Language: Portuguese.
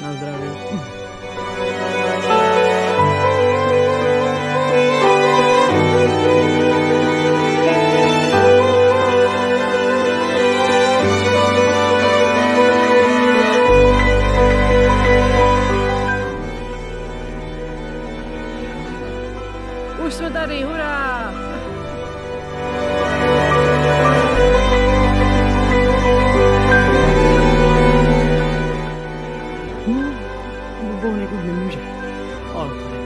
Na zdrowie. Ósmy Dary, hurra! 我能够理解，奥特。